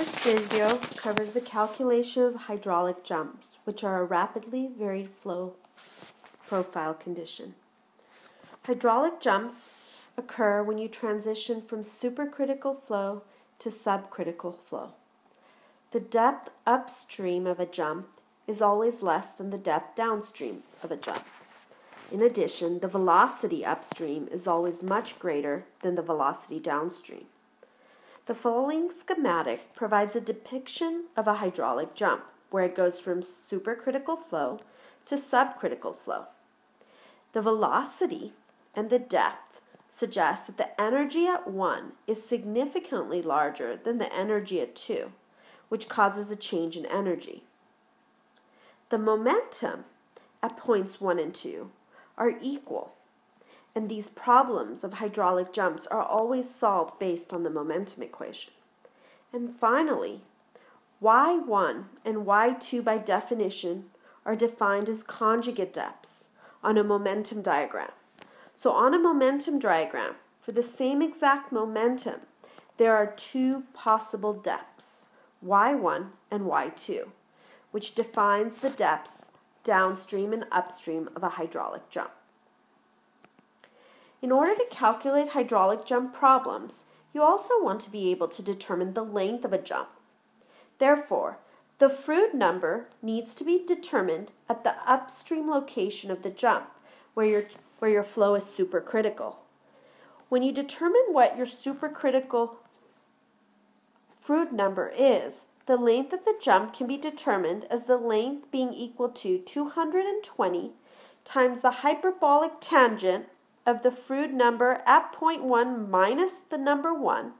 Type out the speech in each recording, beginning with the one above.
This video covers the calculation of hydraulic jumps, which are a rapidly varied flow profile condition. Hydraulic jumps occur when you transition from supercritical flow to subcritical flow. The depth upstream of a jump is always less than the depth downstream of a jump. In addition, the velocity upstream is always much greater than the velocity downstream. The following schematic provides a depiction of a hydraulic jump, where it goes from supercritical flow to subcritical flow. The velocity and the depth suggest that the energy at 1 is significantly larger than the energy at 2, which causes a change in energy. The momentum at points 1 and 2 are equal, and these problems of hydraulic jumps are always solved based on the momentum equation. And finally, y1 and y2 by definition are defined as conjugate depths on a momentum diagram. So on a momentum diagram, for the same exact momentum, there are two possible depths, y1 and y2 which defines the depths downstream and upstream of a hydraulic jump. In order to calculate hydraulic jump problems, you also want to be able to determine the length of a jump. Therefore, the Froude number needs to be determined at the upstream location of the jump, where your, where your flow is supercritical. When you determine what your supercritical Froude number is, the length of the jump can be determined as the length being equal to 220 times the hyperbolic tangent of the Froude number at point 1 minus the number 1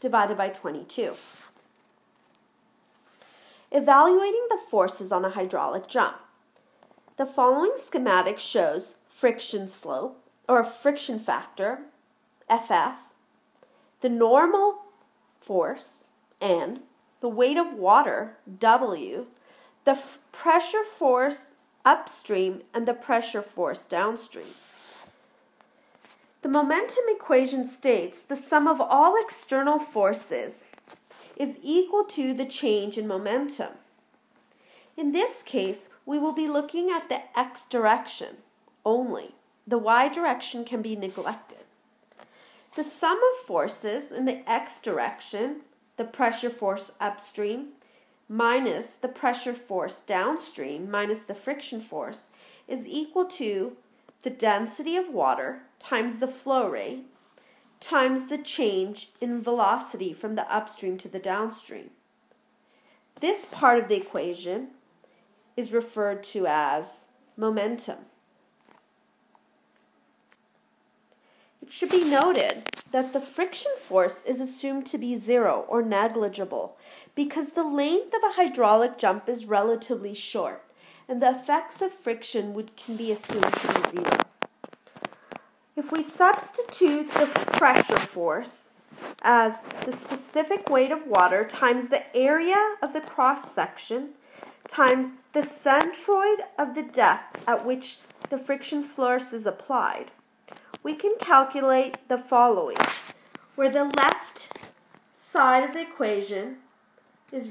divided by 22. Evaluating the forces on a hydraulic jump. The following schematic shows friction slope or friction factor, FF, the normal force, and the weight of water, W, the pressure force upstream, and the pressure force downstream. The momentum equation states the sum of all external forces is equal to the change in momentum. In this case, we will be looking at the x direction only. The y direction can be neglected. The sum of forces in the x direction the pressure force upstream minus the pressure force downstream minus the friction force is equal to the density of water times the flow rate times the change in velocity from the upstream to the downstream. This part of the equation is referred to as momentum. It should be noted that the friction force is assumed to be zero or negligible because the length of a hydraulic jump is relatively short and the effects of friction would, can be assumed to be zero. If we substitute the pressure force as the specific weight of water times the area of the cross section times the centroid of the depth at which the friction force is applied, we can calculate the following, where the left side of the equation is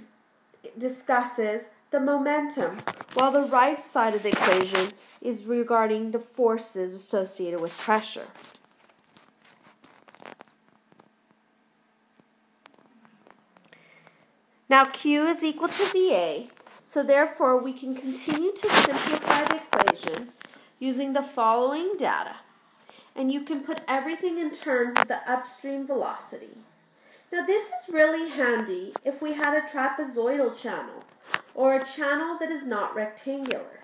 discusses the momentum, while the right side of the equation is regarding the forces associated with pressure. Now Q is equal to VA, so therefore we can continue to simplify the equation using the following data and you can put everything in terms of the upstream velocity. Now this is really handy if we had a trapezoidal channel or a channel that is not rectangular.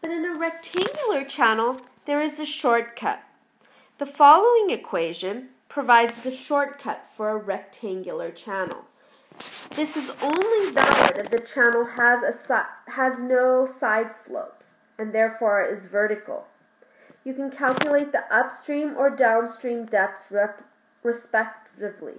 But in a rectangular channel, there is a shortcut. The following equation provides the shortcut for a rectangular channel. This is only valid if the channel has, a, has no side slopes and therefore is vertical. You can calculate the upstream or downstream depths respectively.